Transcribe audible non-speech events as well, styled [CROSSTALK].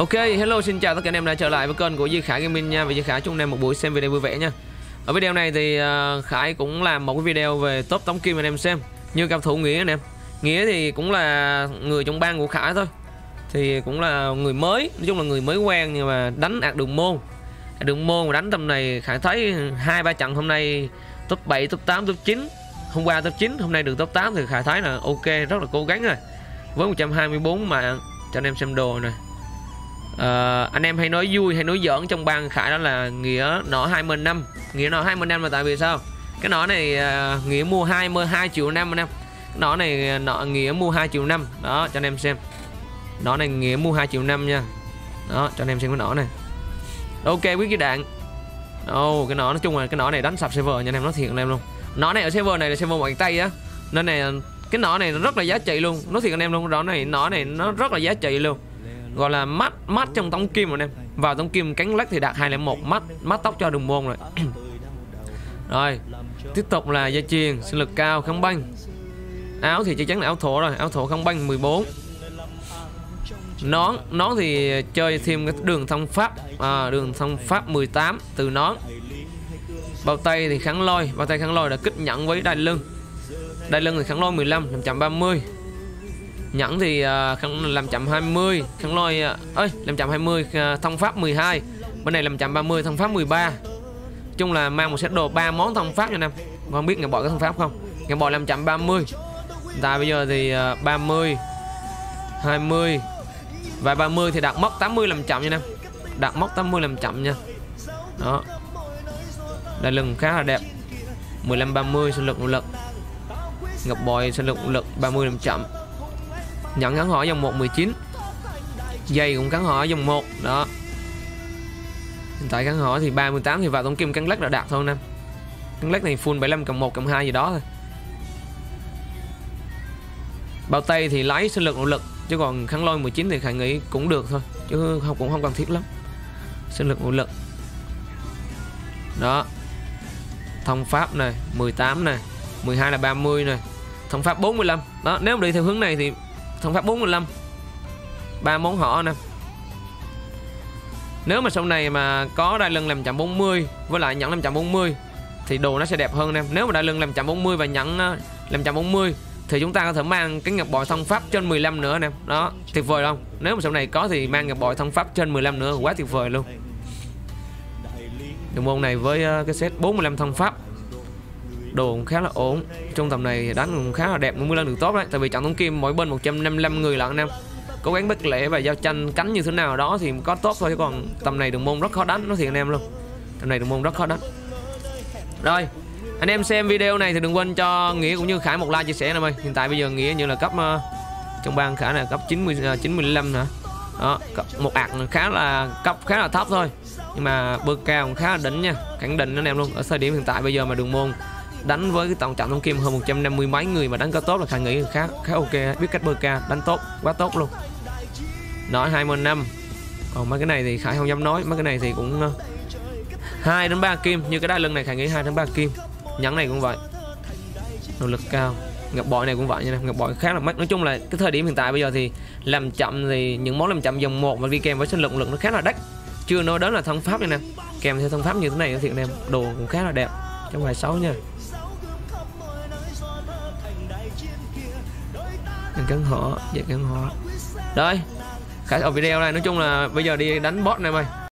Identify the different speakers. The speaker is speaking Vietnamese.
Speaker 1: Ok, hello xin chào tất cả anh em đã trở lại với kênh của Duy Khải Gaming nha. Và Duy Khải chúc anh em một buổi xem video vui vẻ nha. Ở video này thì uh, Khải cũng làm một cái video về top tống kim anh em xem Như cao thủ Nghĩa anh em. Nghĩa thì cũng là người trong bang của Khải thôi. Thì cũng là người mới Nói chung là người mới quen nhưng mà đánh ạc đường môn. Ạc Đường môn mà đánh tầm này Khải thấy hai ba trận hôm nay top 7, top 8, top 9 Hôm qua top 9, hôm nay được top 8 thì Khải thấy là ok rất là cố gắng rồi. Với 124 mạng cho anh em xem đồ này uh, anh em hay nói vui hay nói giỡn trong ban khải đó là nghĩa nọ 20 năm. Nghĩa nọ 20 năm là tại vì sao? Cái nọ này uh, nghĩa mua 20 2 triệu năm anh em. Cái nọ này ờ, nọ nghĩa mua 2 triệu năm. Đó cho anh em xem. Nọ này nghĩa mua 2 triệu năm nha. Đó cho anh em xem cái nọ này. Ok quý vị đạn. Ồ, oh, cái nọ nói chung là cái nọ này đánh sập server nha anh em nói thiệt anh em luôn. Nọ này ở server này là server bằng tay á. Nên này cái nọ này nó rất là giá trị luôn. Nói thiệt anh em luôn đó này nọ này nó rất là giá trị luôn gọi là mắt mắt trong tống kim rồi em vào tống kim cánh lách thì đạt 201 mắt mắt tóc cho đường môn rồi. [CLEARS THROAT] Rồi tiếp tục là dây chuyền sinh lực cao không banh. Áo thì chắc chắn là áo thổ rồi áo thổ không banh 14 nón nón thì chơi thêm cái đường thông pháp à, đường thông pháp 18 từ nón. Bao tay thì kháng lôi bao tay kháng lôi là kích nhận với đai lưng. Đai lưng thì kháng lôi 15 530 nhẫn thì uh, làm chậm 20 khăn lôi uh, ơi làm chậm 20 uh, thông pháp 12 bên này làm chậm 30 thông pháp 13 chung là mang một set đồ ba món thông pháp cho anh em. Không biết ngày bội có thông pháp không? Ngày bội làm chậm 30 tại bây giờ thì uh, 30 20 và 30 thì đặt mốc 80 làm chậm nha anh em. Đặt mốc 80 làm chậm nha. Đó. Đai lưng khá là đẹp. 15 30 sinh lực nội lực ngọc bòi sinh lực nội lực 30 làm chậm nhận kháng hỏi dòng 119 dây cũng kháng hỏi dòng 1 đó. Hiện tại kháng hỏi thì 38 thì vào tổng kim cắn lắc đã đạt thôi anh em cắn lắc này full 75 cộng 1 cộng 2 gì đó thôi. Bao tay thì lấy sinh lực nỗ lực, chứ còn kháng lôi 19 thì khải nghĩ cũng được thôi, chứ không, cũng không cần thiết lắm. Sinh lực nỗ lực. Đó. Thông pháp này 18 này 12 là 30 này. Thông pháp 45 đó, nếu mà đi theo hướng này thì thông pháp 45 ba món họ nè. Nếu mà sau này mà có đai lưng làm chậm 40 với lại nhẫn làm chậm 40 thì đồ nó sẽ đẹp hơn em. Nếu mà đai lưng làm chậm 40 và nhẫn ờ, làm chậm 40 thì chúng ta có thể mang cái ngọc bội thông pháp trên 15 nữa nè. Đó, tuyệt vời không? Nếu mà sau này có thì mang ngọc bội thông pháp trên 15 nữa, quá tuyệt vời luôn. Đường môn này với ờ, cái set 45 thông pháp đồ cũng khá là ổn. Trong tầm này đánh cũng khá là đẹp mới lên được tốt đấy. Tại vì trận tống kim mỗi bên 155 người là anh em. Cố gắng bất lễ và giao tranh cánh như thế nào đó thì có tốt thôi chứ còn tầm này đường môn rất khó đánh nó thiệt anh em luôn. Tầm này đường môn rất khó đánh. Rồi anh em xem video này thì đừng quên cho nghĩa cũng như khải một like chia sẻ em ơi. Hiện tại bây giờ nghĩa như là cấp uh, trong bang khả là cấp 90 uh, 95 nữa đó một ạc khá là cấp khá là thấp thôi. Nhưng mà bơ cao cũng khá là đỉnh nha khẳng định anh em luôn. Ở thời điểm hiện tại bây giờ mà đường môn đánh với cái tổng trọng thông kim hơn 150 mấy người mà đánh có tốt là khả nghĩ khá khá ok. Biết cách bơ ca, đánh tốt, quá tốt luôn. Nói 20 năm. Còn mấy cái này thì khải không dám nói. Mấy cái này thì cũng ờ, hai đến ba kim. Như cái đai lưng này khải nghĩ hai đến ba kim. Nhẫn này cũng vậy. Nỗ lực cao. Ngọc bội này cũng vậy nha. Ngọc bội khá là mắc. Nói chung là cái thời điểm hiện tại bây giờ thì làm chậm thì những món làm chậm dòng một và đi kèm với sinh lực lực nó khá là đắt. Chưa nói đến là thân pháp nha nè. Kèm theo thân pháp như thế này thì em, đồ cũng khá là đẹp. Trong bài sáu nha. Cắn họ dạy cắn họ rồi, khải ở video này, nói chung là bây giờ đi đánh boss này mày.